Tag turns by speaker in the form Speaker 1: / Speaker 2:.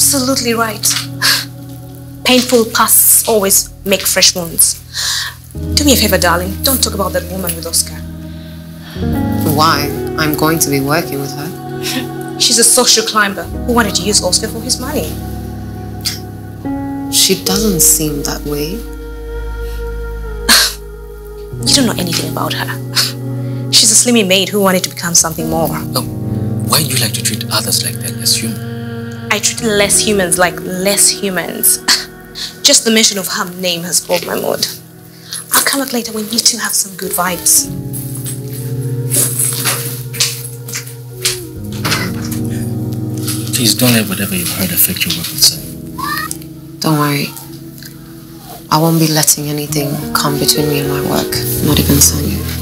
Speaker 1: absolutely right. Painful pasts always make fresh wounds. Do me a favor, darling. Don't talk about that woman with Oscar.
Speaker 2: Why? I'm going to be working with her.
Speaker 1: She's a social climber who wanted to use Oscar for his money.
Speaker 2: She doesn't seem that way.
Speaker 1: You don't know anything about her. She's a slimy maid who wanted to become something more.
Speaker 3: Oh, why do you like to treat others like they're less human?
Speaker 1: I treat less humans like less humans. Just the mention of her name has spoiled my mood. I'll come back later when you two have some good vibes.
Speaker 3: Please don't let whatever you've heard affect your work with
Speaker 2: Don't worry. I won't be letting anything come between me and my work, not even Sanyu.